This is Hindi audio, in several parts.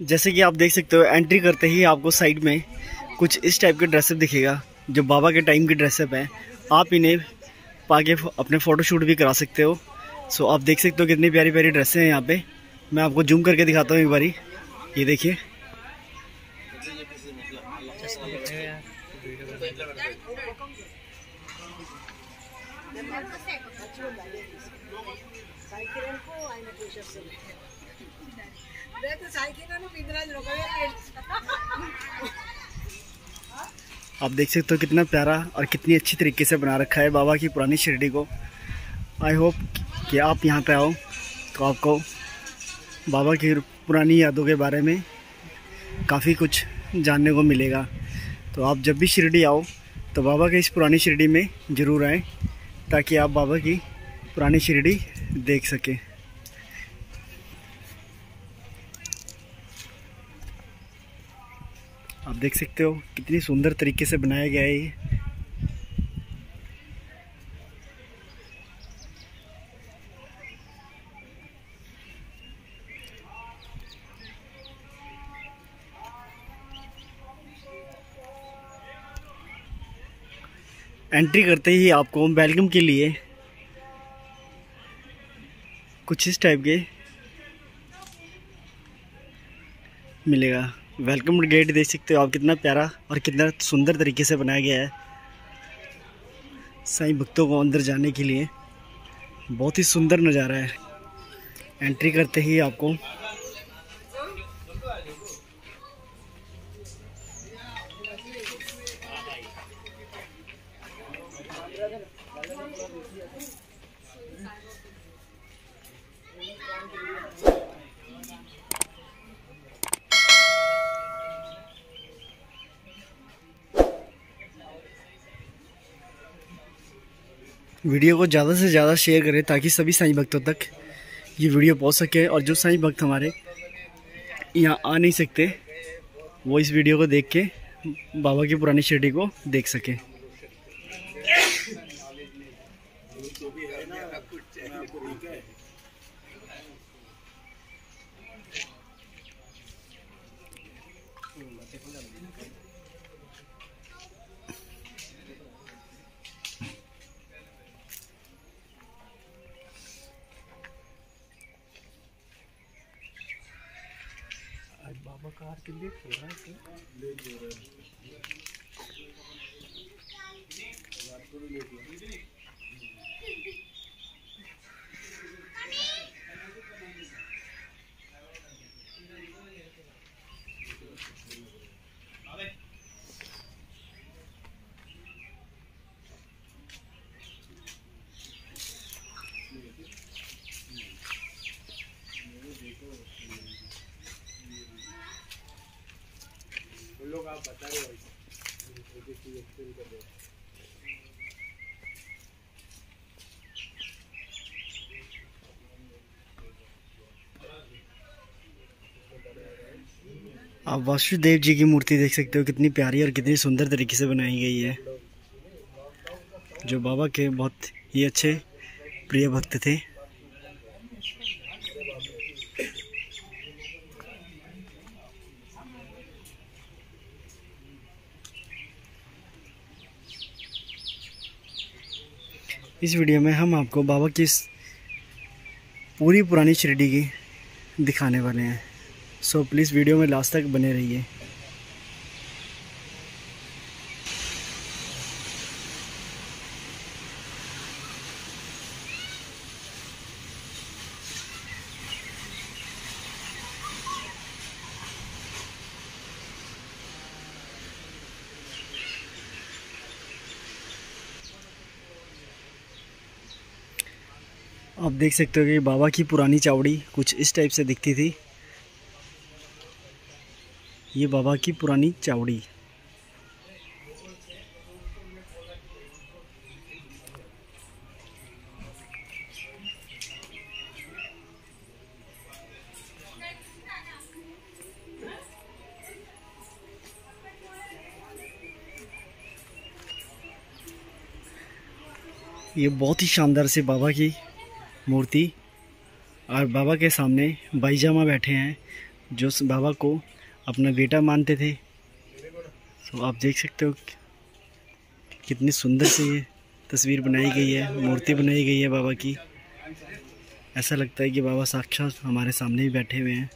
जैसे कि आप देख सकते हो एंट्री करते ही आपको साइड में कुछ इस टाइप के ड्रेसअप दिखेगा, जो बाबा के टाइम के ड्रेसअप हैं। आप इन्हें पाके अपने फ़ोटोशूट भी करा सकते हो। सो आप देख सकते हो कितनी प्यारी प्यारी ड्रेसें हैं यहाँ पे। मैं आपको जूम करके दिखाता हूँ एक बारी। ये देखिए। आप देख सकते हो कितना प्यारा और कितनी अच्छी तरीके से बना रखा है बाबा की पुरानी शिरडी को। आई होप कि आप यहाँ पे आओ तो आपको बाबा की पुरानी यादों के बारे में काफ़ी कुछ जानने को मिलेगा। तो आप जब भी शिरडी आओ तो बाबा के इस पुरानी शिरडी में ज़रूर आएँ, ताकि आप बाबा की पुरानी शिरडी देख सकें। देख सकते हो कितनी सुंदर तरीके से बनाया गया है ये। एंट्री करते ही आपको वेलकम के लिए कुछ इस टाइप के मिलेगा। वेलकम गेट देख सकते हो आप कितना प्यारा और कितना सुंदर तरीके से बनाया गया है। साईं भक्तों को अंदर जाने के लिए बहुत ही सुंदर नज़ारा है। एंट्री करते ही आपको वीडियो को ज़्यादा से ज़्यादा शेयर करें ताकि सभी साईं भक्तों तक ये वीडियो पहुँच सके और जो साईं भक्त हमारे यहाँ आ नहीं सकते, वो इस वीडियो को देख के बाबा की पुरानी शिरडी को देख सकें। कार के लिए रहा लोग आप बता रहे हो आप वासुदेव जी की मूर्ति देख सकते हो, कितनी प्यारी और कितनी सुंदर तरीके से बनाई गई है। जो बाबा के बहुत ही अच्छे प्रिय भक्त थे इस वीडियो में हम आपको बाबा की पूरी पुरानी शिरडी की दिखाने वाले हैं। सो प्लीज़ वीडियो में लास्ट तक बने रहिए। देख सकते हो कि बाबा की पुरानी चावड़ी कुछ इस टाइप से दिखती थी। ये बाबा की पुरानी चावड़ी। ये बहुत ही शानदार से बाबा की मूर्ति और बाबा के सामने बाईजामा बैठे हैं, जो बाबा को अपना बेटा मानते थे। तो आप देख सकते हो कितनी सुंदर से ये तस्वीर बनाई गई है, मूर्ति बनाई गई है बाबा की। ऐसा लगता है कि बाबा साक्षात हमारे सामने ही बैठे हुए हैं।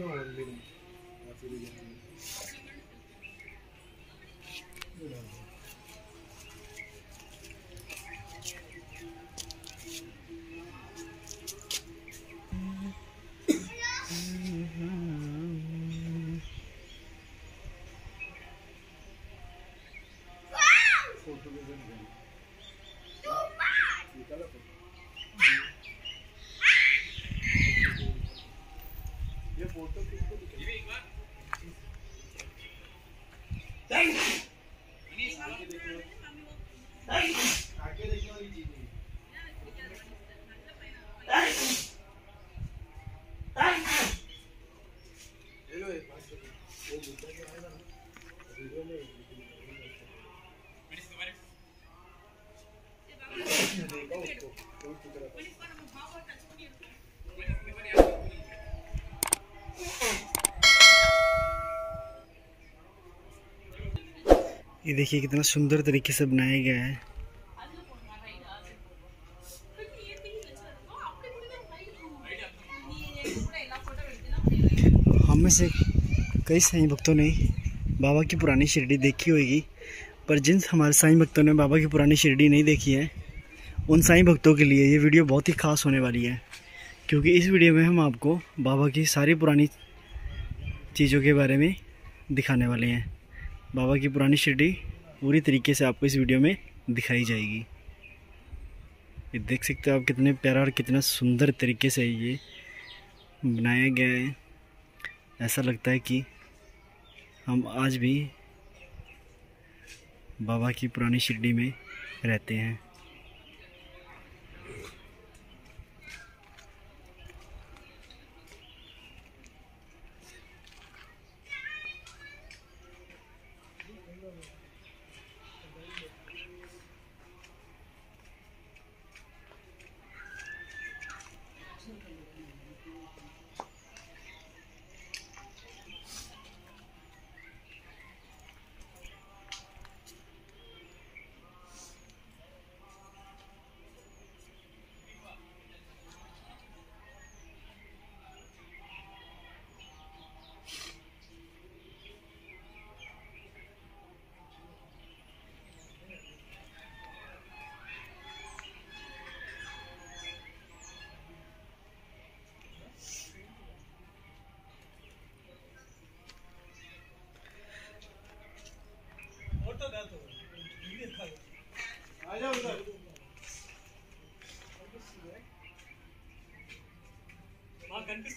दो ओनली नहीं ये देखिए कितना सुंदर तरीके से बनाया गया है। हम में से कई साईं भक्तों ने बाबा की पुरानी शिरडी देखी होगी, पर जिन हमारे साईं भक्तों ने बाबा की पुरानी शिरडी नहीं देखी है उन साईं भक्तों के लिए ये वीडियो बहुत ही खास होने वाली है, क्योंकि इस वीडियो में हम आपको बाबा की सारी पुरानी चीज़ों के बारे में दिखाने वाले हैं। बाबा की पुरानी शिरडी पूरी तरीके से आपको इस वीडियो में दिखाई जाएगी। ये देख सकते हो आप कितने प्यारा और कितना सुंदर तरीके से ये बनाया गया है। ऐसा लगता है कि हम आज भी बाबा की पुरानी शिरडी में रहते हैं।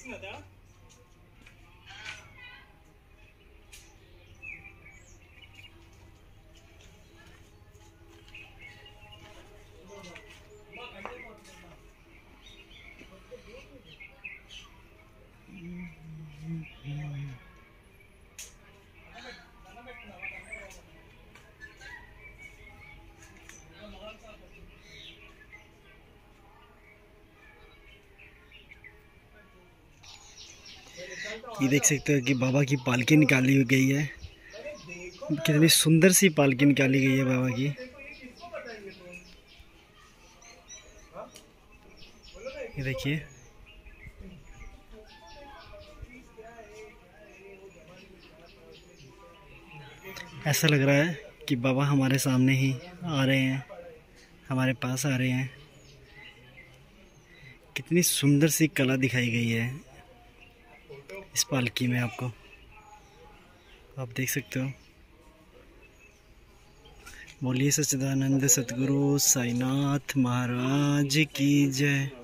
姿 ये देख सकते हो कि बाबा की पालकी निकाली गई है। कितनी सुंदर सी पालकी निकाली गई है बाबा की। ये देखिए। ऐसा लग रहा है कि बाबा हमारे सामने ही आ रहे हैं, हमारे पास आ रहे हैं। कितनी सुंदर सी कला दिखाई गई है। इस पालकी में आपको। आप देख सकते हो। बोलिए सच्चिदानंद सतगुरु साईनाथ महाराज की जय।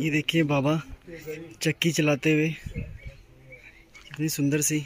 ये देखिए बाबा चक्की चलाते हुए कितनी सुंदर सी।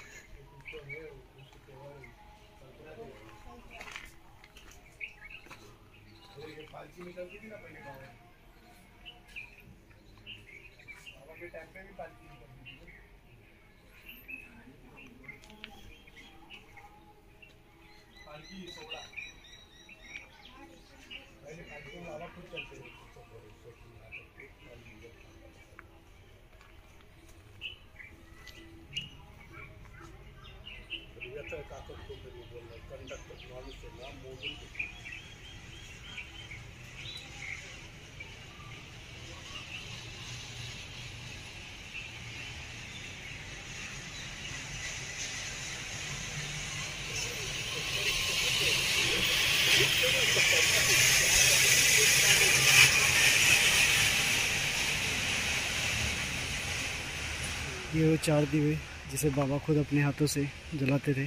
चार दिवे, जिसे बाबा खुद अपने हाथों से जलाते थे।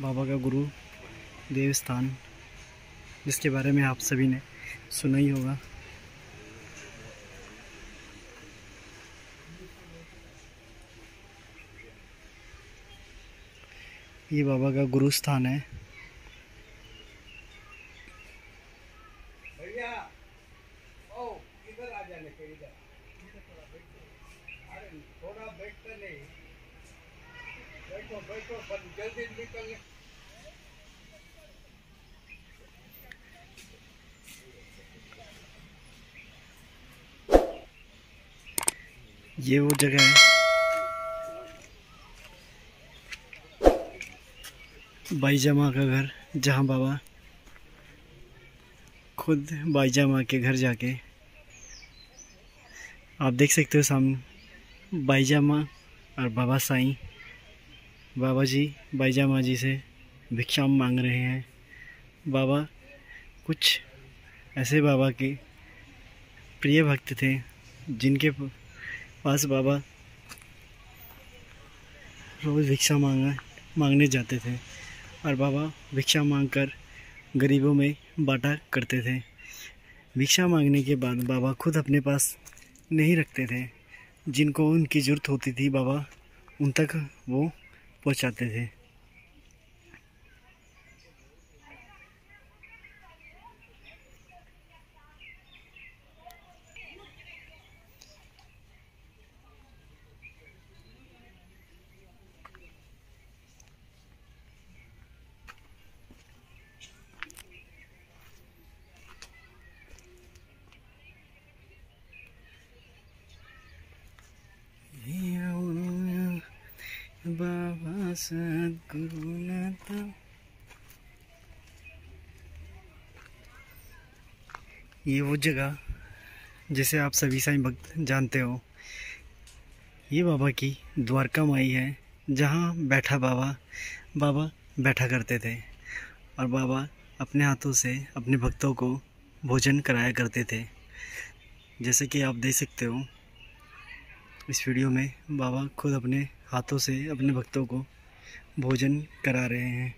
बाबा का गुरु देवस्थान, जिसके बारे में आप सभी ने सुना ही होगा। ये बाबा का गुरु स्थान है। बैठो बैठो जल्दी निकल ये वो जगह है। बाईजामा का घर, जहाँ बाबा खुद बाईजामा के घर जाके आप देख सकते हो सामने, बाईजामा और बाबा साईं बाबा जी बाईजामा जी से भिक्षा मांग रहे हैं। बाबा, कुछ ऐसे बाबा के प्रिय भक्त थे जिनके पास बाबा रोज़ भिक्षा मांगा, मांगने जाते थे और बाबा भिक्षा मांगकर गरीबों में बांटा करते थे। भिक्षा मांगने के बाद बाबा खुद अपने पास नहीं रखते थे। जिनको उनकी ज़रूरत होती थी, बाबा उन तक वो पहुंचाते थे। बाबा सद्गुरुनाथ ये वो जगह जिसे आप सभी साईं भक्त जानते हो। ये बाबा की द्वारका माई है, जहाँ बैठा बाबा बाबा बैठा करते थे और बाबा अपने हाथों से अपने भक्तों को भोजन कराया करते थे। जैसे कि आप देख सकते हो इस वीडियो में बाबा खुद अपने हाथों से, अपने भक्तों को भोजन करा रहे हैं।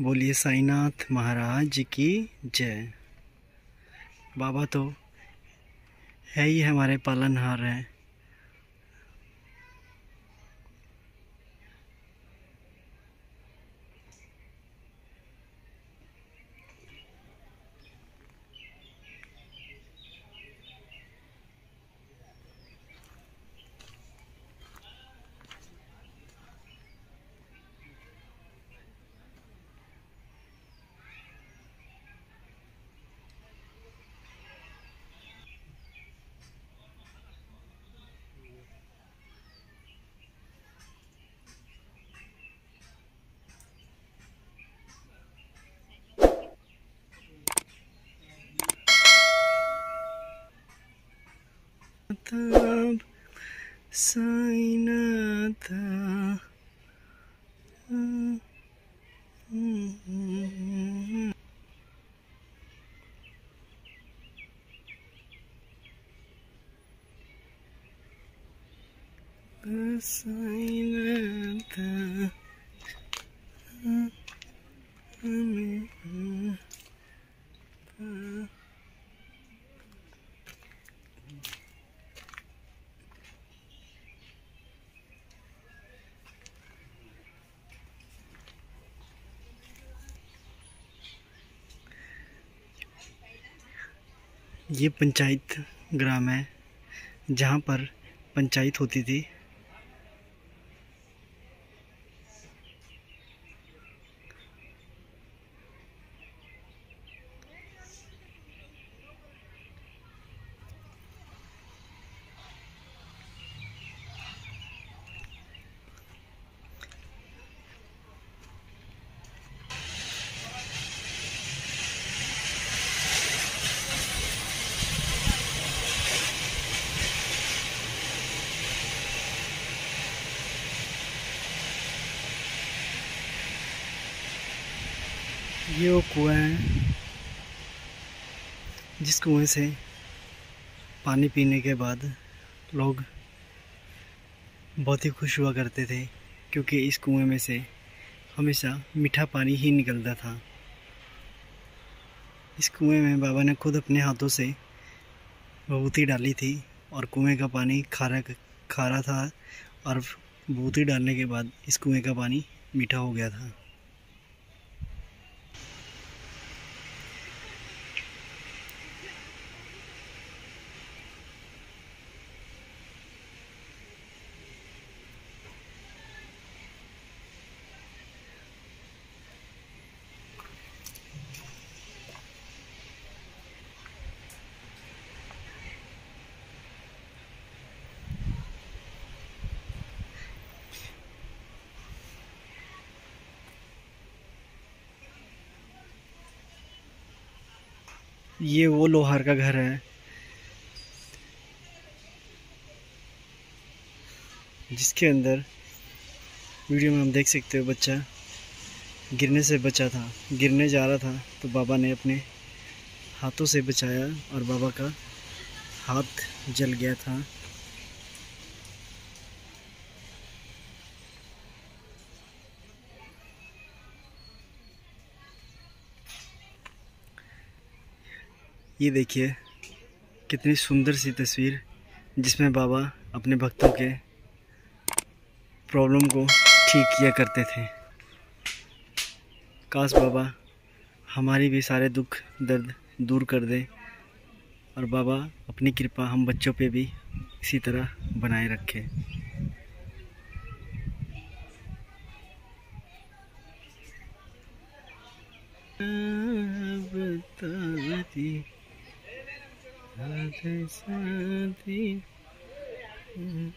बोलिए, साईनाथ महाराज की जय। बाबा तो है ही हमारे पालनहार हैं। Sinatab Sainata Sainata ये पंचायत ग्राम है जहाँ पर पंचायत होती थी ये वो कुआँ है जिस कुएँ से पानी पीने के बाद लोग बहुत ही खुश हुआ करते थे, क्योंकि इस कुएँ में से हमेशा मीठा पानी ही निकलता था। इस कुएँ में बाबा ने खुद अपने हाथों से विभूति डाली थी और कुएँ का पानी खारा खारा था और विभूति डालने के बाद इस कुएँ का पानी मीठा हो गया था। ये वो लोहार का घर है। जिसके अंदर वीडियो में हम देख सकते हो बच्चा गिरने से बचा था। गिरने जा रहा था तो बाबा ने अपने हाथों से बचाया और बाबा का हाथ जल गया था। ये देखिए, कितनी सुंदर सी तस्वीर जिसमें बाबा अपने भक्तों के प्रॉब्लम को ठीक किया करते थे। काश बाबा हमारी भी सारे दुख, दर्द दूर कर दे और बाबा अपनी कृपा हम बच्चों पे भी इसी तरह बनाए रखे। Radhe Sati. Hmm.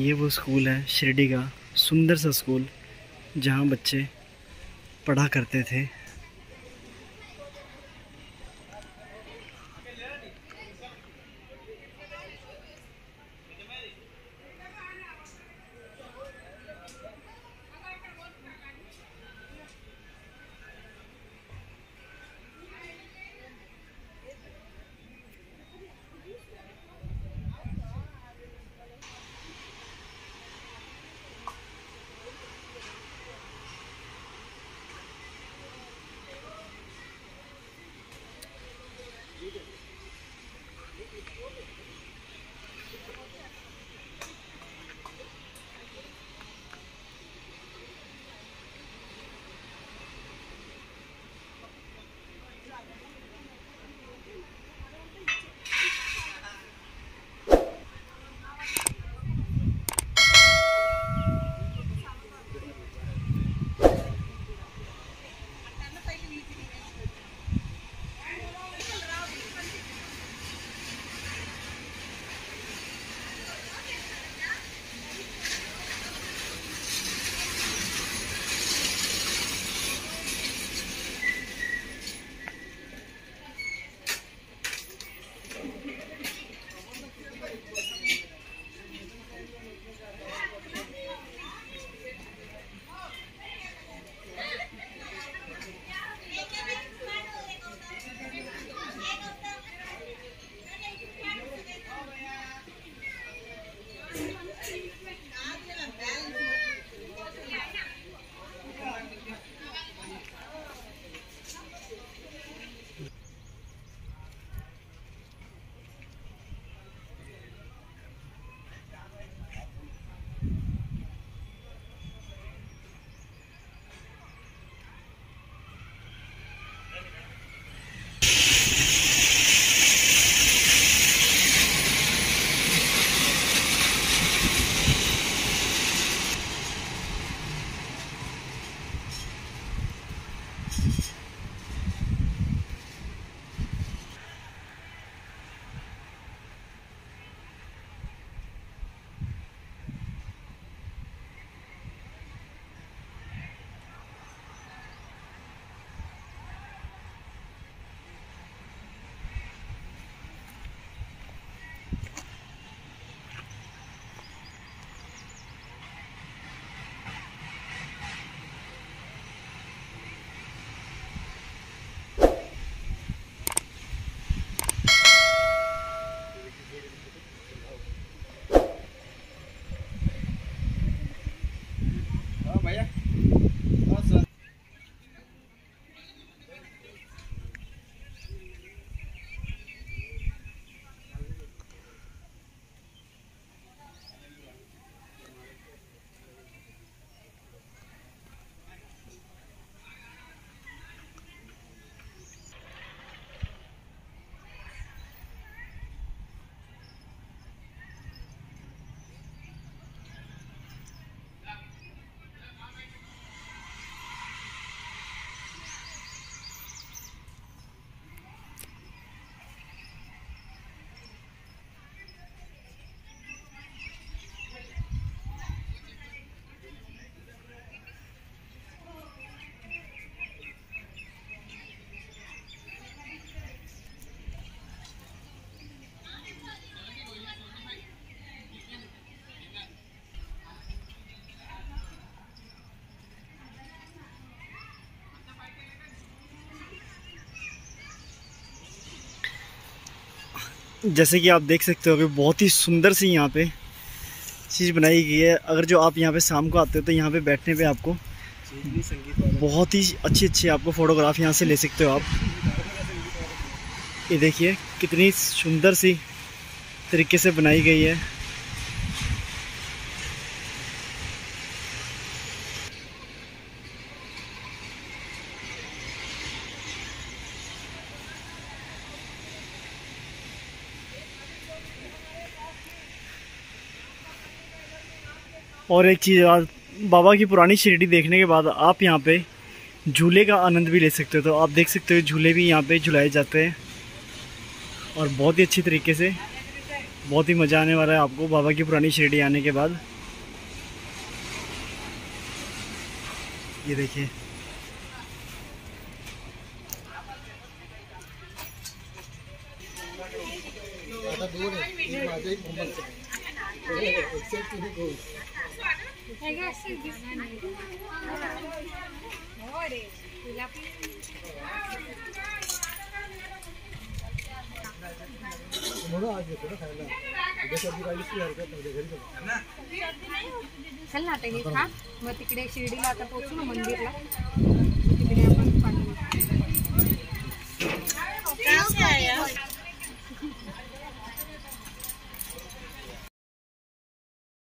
ये वो स्कूल है शिरडी का सुंदर सा स्कूल जहाँ बच्चे पढ़ा करते थे। जैसे कि आप देख सकते हो कि बहुत ही सुंदर सी यहाँ पे चीज़ बनाई गई है। अगर जो आप यहाँ पे शाम को आते हो तो यहाँ पे बैठने पे आपको बहुत ही अच्छी अच्छी आपको फ़ोटोग्राफ यहाँ से ले सकते हो आप। ये देखिए, कितनी सुंदर सी तरीके से बनाई गई है। और एक चीज़ और बाबा की पुरानी शिरडी देखने के बाद आप यहाँ पे झूले का आनंद भी ले सकते हो। तो आप देख सकते हो, झूले भी यहाँ पे झुलाए जाते हैं। और बहुत ही अच्छी तरीके से, बहुत ही मज़ा आने वाला है आपको बाबा की पुरानी शिरडी आने के बाद। ये देखिए। दूर आहे चल ना आता हे खा मग तिकडे शिर्डीला आता पोहोचू ना मंदिरला तिकडे आपण पाणी